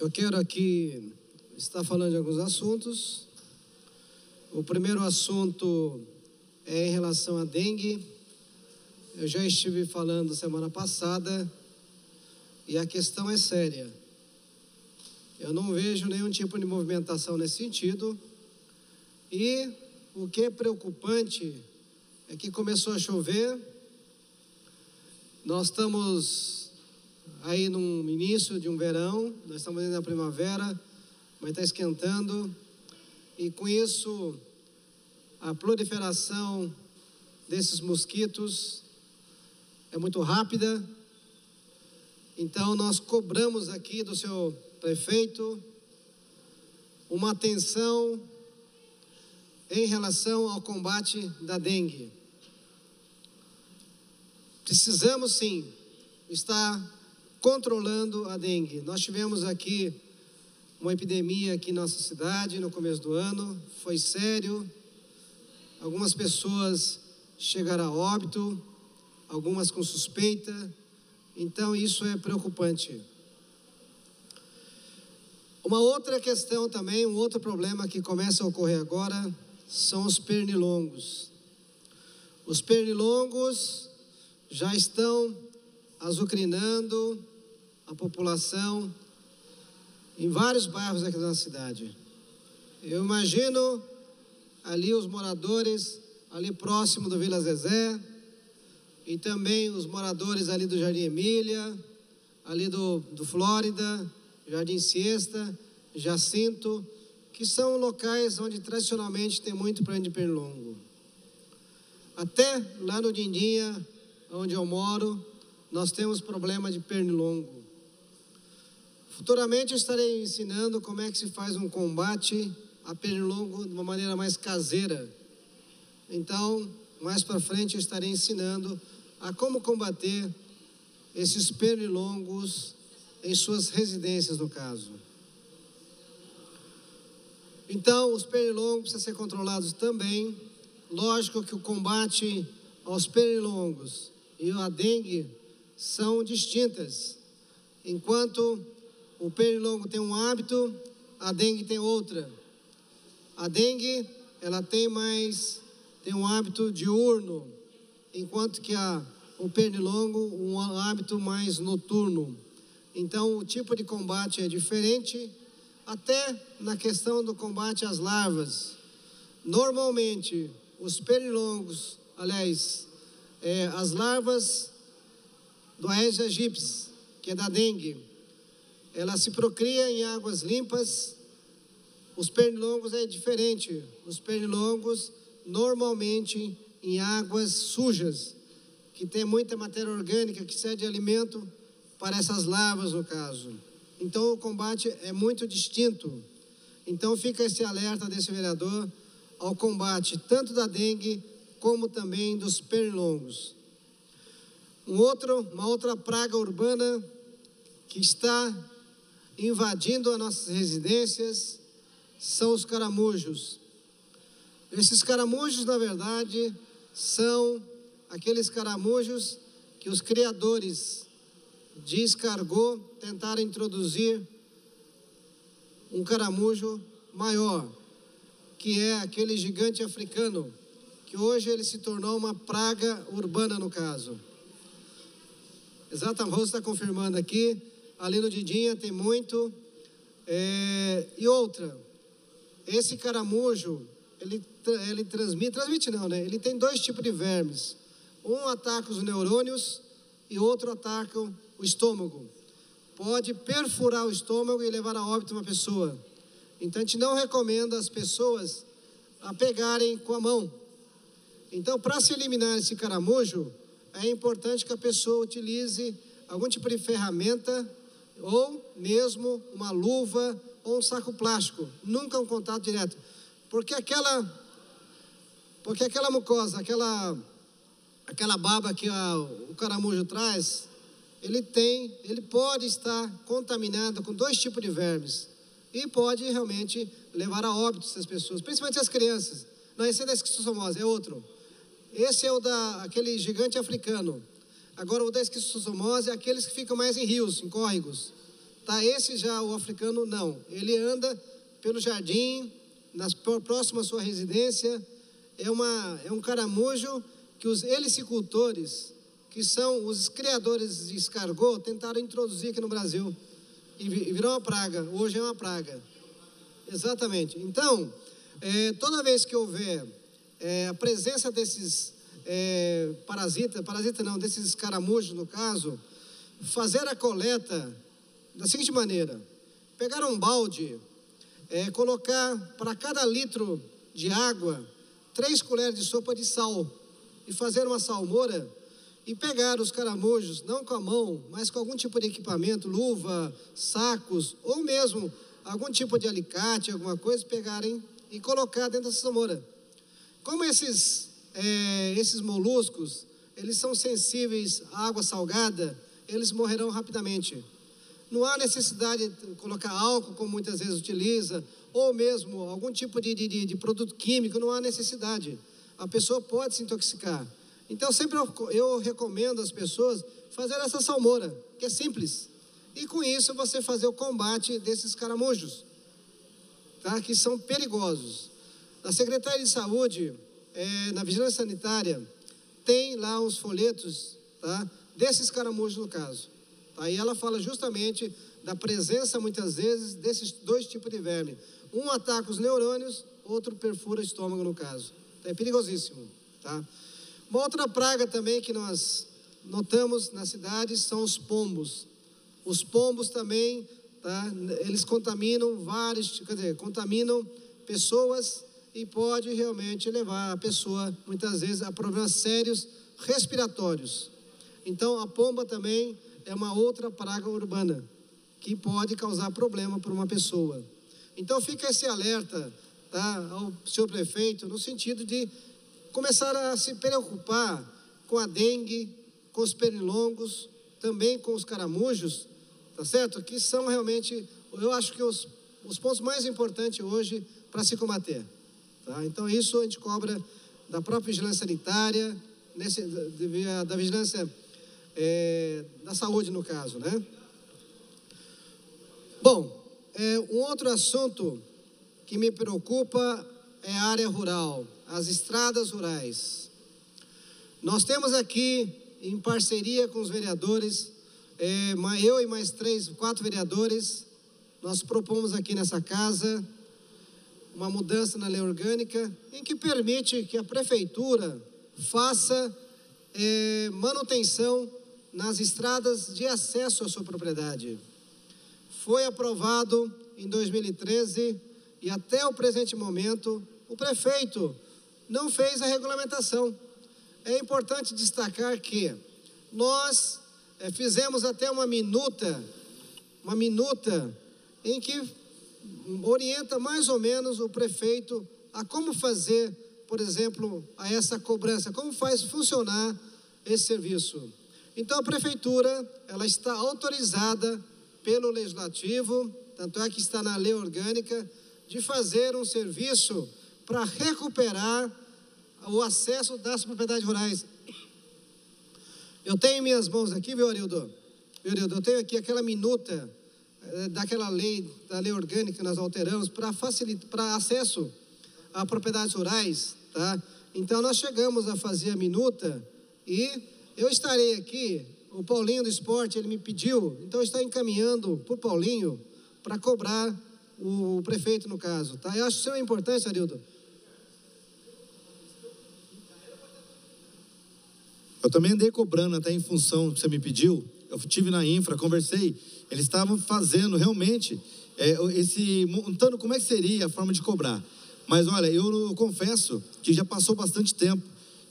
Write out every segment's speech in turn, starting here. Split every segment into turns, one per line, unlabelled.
Eu quero aqui estar falando de alguns assuntos. O primeiro assunto é em relação à dengue. Eu já estive falando semana passada e a questão é séria. Eu não vejo nenhum tipo de movimentação nesse sentido. E o que é preocupante é que começou a chover. Nós estamos aí no início de um verão, nós estamos ainda na primavera, mas está esquentando. E com isso, a proliferação desses mosquitos é muito rápida. Então, nós cobramos aqui do seu prefeito uma atenção em relação ao combate da dengue. Precisamos sim estar controlando a dengue. Nós tivemos aqui uma epidemia aqui em nossa cidade no começo do ano, foi sério. Algumas pessoas chegaram a óbito, algumas com suspeita. Então isso é preocupante. Uma outra questão também, um outro problema que começa a ocorrer agora são os pernilongos. Os pernilongos já estão azucrinando a população em vários bairros aqui da cidade. Eu imagino ali os moradores ali próximo do Vila Zezé e também os moradores ali do Jardim Emília, ali do, do Flórida, Jardim Siesta, Jacinto, que são locais onde tradicionalmente tem muito prêmio de pernilongo. Até lá no Dindinha, onde eu moro, nós temos problema de pernilongo. Futuramente eu estarei ensinando como é que se faz um combate a pernilongo de uma maneira mais caseira. Então, mais para frente eu estarei ensinando a como combater esses pernilongos em suas residências, no caso. Então, os pernilongos precisam ser controlados também. Lógico que o combate aos pernilongos e a dengue são distintas. Enquanto o pernilongo tem um hábito, a dengue tem outra. A dengue, ela tem mais, tem um hábito diurno, enquanto que a, o pernilongo, um hábito mais noturno. Então, o tipo de combate é diferente, até na questão do combate às larvas. Normalmente, os pernilongos, aliás, é, as larvas do Aedes aegypti, que é da dengue, ela se procria em águas limpas. Os pernilongos é diferente. Os pernilongos normalmente em águas sujas, que tem muita matéria orgânica que serve de alimento para essas larvas no caso. Então o combate é muito distinto. Então fica esse alerta desse vereador ao combate tanto da dengue como também dos pernilongos. Um outro, uma outra praga urbana que está invadindo as nossas residências são os caramujos. Esses caramujos, na verdade, são aqueles caramujos que os criadores de escargot tentaram introduzir um caramujo maior, que é aquele gigante africano, que hoje ele se tornou uma praga urbana no caso. Exato, a Rosa está confirmando aqui. Ali no Didinha tem muito. É, e outra, esse caramujo, ele, ele transmite, transmite não, né? Ele tem dois tipos de vermes. Um ataca os neurônios e outro ataca o estômago. Pode perfurar o estômago e levar a óbito uma pessoa. Então a gente não recomenda as pessoas a pegarem com a mão. Então, para se eliminar esse caramujo, é importante que a pessoa utilize algum tipo de ferramenta ou mesmo uma luva ou um saco plástico, nunca um contato direto. Porque aquela porque aquela mucosa, aquela aquela baba que a, o caramujo traz, ele tem, ele pode estar contaminado com dois tipos de vermes e pode realmente levar a óbito essas pessoas, principalmente as crianças. Não, esse é da esquistossomose, é outro. Esse é o da aquele gigante africano. Agora o da esquistossomose é aqueles que ficam mais em rios, em córregos. Tá, esse já, o africano, não. Ele anda pelo jardim, nas, próximo à sua residência. É, uma, é um caramujo que os helicicultores, que são os criadores de escargot, tentaram introduzir aqui no Brasil. E virou uma praga. Hoje é uma praga. Exatamente. Então, é, toda vez que houver é, a presença desses é, parasitas, parasita não, desses escaramujos no caso, fazer a coleta da seguinte maneira: pegar um balde, é, colocar para cada litro de água três colheres de sopa de sal e fazer uma salmoura e pegar os caramujos, não com a mão, mas com algum tipo de equipamento, luva, sacos, ou mesmo algum tipo de alicate, alguma coisa, pegarem e colocar dentro dessa salmoura. Como esses, é, esses moluscos, eles são sensíveis à água salgada, eles morrerão rapidamente. Não há necessidade de colocar álcool, como muitas vezes utiliza, ou mesmo algum tipo de, de, de produto químico, não há necessidade. A pessoa pode se intoxicar. Então, sempre eu, eu recomendo às pessoas fazer essa salmoura, que é simples. E com isso você fazer o combate desses caramujos, tá? que são perigosos. Na Secretaria de Saúde, é, na Vigilância Sanitária, tem lá os folhetos tá? desses caramujos no caso. Aí ela fala justamente da presença, muitas vezes, desses dois tipos de verme. Um ataca os neurônios, outro perfura o estômago, no caso. É perigosíssimo. Tá? Uma outra praga também que nós notamos na cidade são os pombos. Os pombos também, tá? eles contaminam vários, quer dizer, contaminam pessoas e pode realmente levar a pessoa, muitas vezes, a problemas sérios respiratórios. Então, a pomba também é uma outra praga urbana que pode causar problema para uma pessoa. Então, fica esse alerta tá, ao senhor prefeito, no sentido de começar a se preocupar com a dengue, com os pernilongos, também com os caramujos, tá certo? Que são realmente, eu acho que os, os pontos mais importantes hoje para se combater. Tá? Então, isso a gente cobra da própria vigilância sanitária, nesse, da, da vigilância é, da saúde, no caso, né? Bom, é, um outro assunto que me preocupa é a área rural as estradas rurais. Nós temos aqui, em parceria com os vereadores, é, eu e mais três, quatro vereadores, nós propomos aqui nessa casa uma mudança na lei orgânica em que permite que a prefeitura faça é, manutenção nas estradas de acesso à sua propriedade. Foi aprovado em 2013 e até o presente momento o prefeito não fez a regulamentação. É importante destacar que nós é, fizemos até uma minuta, uma minuta em que orienta mais ou menos o prefeito a como fazer, por exemplo, a essa cobrança, como faz funcionar esse serviço. Então a prefeitura, ela está autorizada pelo legislativo, tanto é que está na lei orgânica, de fazer um serviço para recuperar o acesso das propriedades rurais. Eu tenho em minhas mãos aqui, viu, Arildo? Viu, Arildo? Eu tenho aqui aquela minuta daquela lei, da lei orgânica que nós alteramos para facilitar, acesso a propriedades rurais, tá? Então nós chegamos a fazer a minuta e eu estarei aqui, o Paulinho do Esporte, ele me pediu, então está encaminhando para o Paulinho para cobrar o prefeito no caso, tá? Eu acho isso é importante, Arildo.
Eu também andei cobrando até em função que você me pediu. Eu tive na infra, conversei. Eles estavam fazendo realmente é, esse montando como é que seria a forma de cobrar. Mas olha, eu, eu confesso que já passou bastante tempo.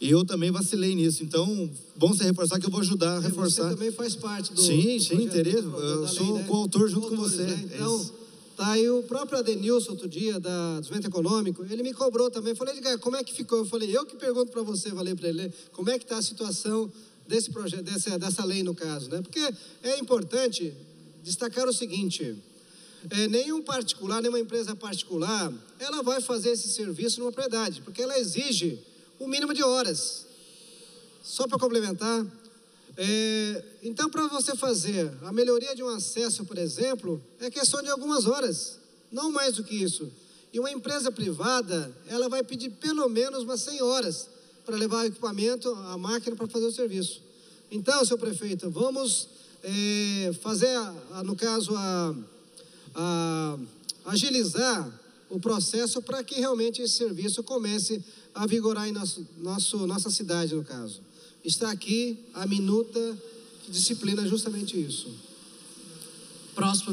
E eu também vacilei nisso. Então, bom você reforçar que eu vou ajudar a é, reforçar.
Você também faz parte do.
Sim, sim, interesse. Eu sou lei, né? coautor junto com você. Né?
Então, Tá, e o próprio Adenilson, outro dia, da Desenvolvimento Econômico, ele me cobrou também. Falei, como é que ficou? Eu falei, eu que pergunto para você, falei para ele, como é que está a situação desse projeto, dessa, dessa lei no caso, né? Porque é importante destacar o seguinte, é, nenhum particular, nenhuma empresa particular, ela vai fazer esse serviço numa propriedade, porque ela exige o mínimo de horas. Só para complementar, É, então, para você fazer a melhoria de um acesso, por exemplo, é questão de algumas horas, não mais do que isso. E uma empresa privada, ela vai pedir pelo menos umas 100 horas para levar o equipamento, a máquina para fazer o serviço. Então, seu prefeito, vamos é, fazer, a, no caso, a, a agilizar o processo para que realmente esse serviço comece a vigorar em nosso, nosso, nossa cidade, no caso. Está aqui a minuta que disciplina justamente isso.
Próximo